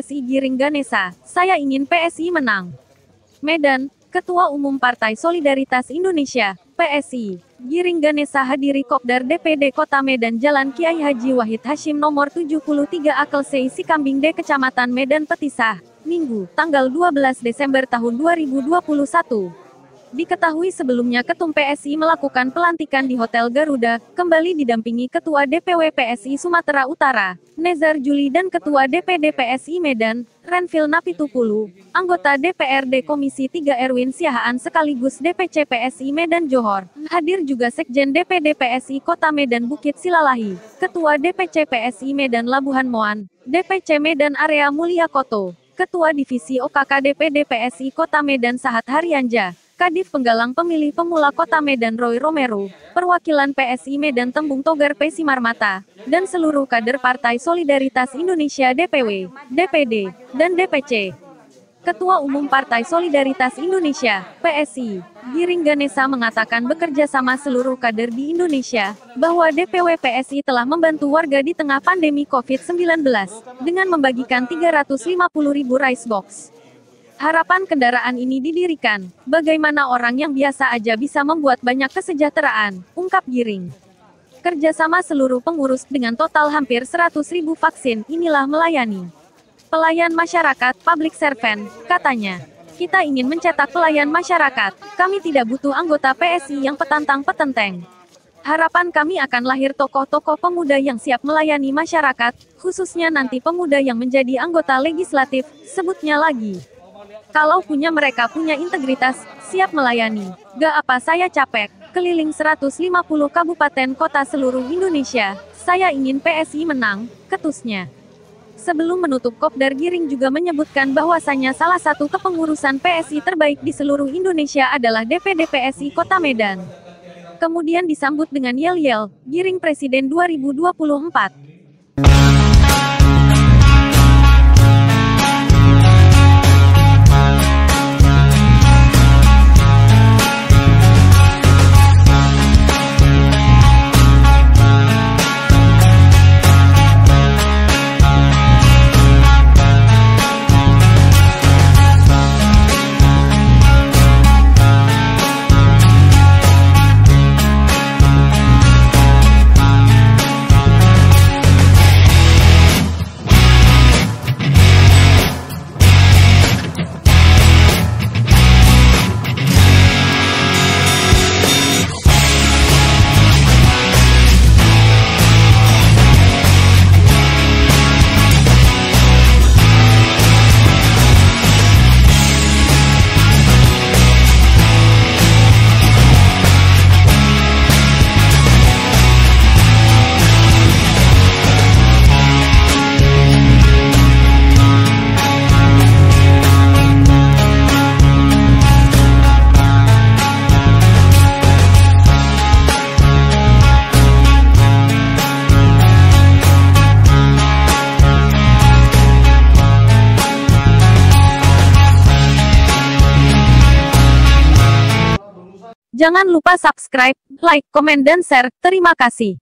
PSI Giring Ganesa, saya ingin PSI menang. Medan, Ketua Umum Partai Solidaritas Indonesia, PSI, Giring Ganesa hadiri Kopdar DPD Kota Medan Jalan Kiai Haji Wahid Hashim nomor 73 Akel Sei Sikambing D Kecamatan Medan Petisah, Minggu, tanggal 12 Desember tahun 2021. Diketahui sebelumnya Ketum PSI melakukan pelantikan di Hotel Garuda, kembali didampingi Ketua DPW PSI Sumatera Utara, Nezar Juli dan Ketua DPD PSI Medan, Renvil Napitupulu, anggota DPRD Komisi 3 Erwin Siahaan sekaligus DPC PSI Medan Johor. Hadir juga Sekjen DPD PSI Kota Medan Bukit Silalahi, Ketua DPC PSI Medan Labuhan Moan, DPC Medan Area Mulia Koto, Ketua Divisi OKK DPD PSI Kota Medan Sahat Haryanja, Kadif Penggalang Pemilih Pemula Kota Medan Roy Romero, perwakilan PSI Medan Tembung Togar Pesi Marmata, dan seluruh kader Partai Solidaritas Indonesia DPW, DPD, dan DPC. Ketua Umum Partai Solidaritas Indonesia, PSI, Giring Ganesa mengatakan bekerja sama seluruh kader di Indonesia, bahwa DPW PSI telah membantu warga di tengah pandemi COVID-19, dengan membagikan 350 ribu rice box. Harapan kendaraan ini didirikan. Bagaimana orang yang biasa aja bisa membuat banyak kesejahteraan, ungkap Giring. Kerjasama seluruh pengurus dengan total hampir 100 ribu vaksin, inilah melayani. Pelayan masyarakat, public servant, katanya. Kita ingin mencetak pelayan masyarakat. Kami tidak butuh anggota PSI yang petantang petenteng. Harapan kami akan lahir tokoh-tokoh pemuda yang siap melayani masyarakat, khususnya nanti pemuda yang menjadi anggota legislatif, sebutnya lagi. Kalau punya mereka punya integritas, siap melayani. Gak apa saya capek, keliling 150 kabupaten kota seluruh Indonesia, saya ingin PSI menang, ketusnya. Sebelum menutup Kopdar Giring juga menyebutkan bahwasannya salah satu kepengurusan PSI terbaik di seluruh Indonesia adalah DPD PSI Kota Medan. Kemudian disambut dengan yel-yel, Giring Presiden 2024. Jangan lupa subscribe, like, komen dan share. Terima kasih.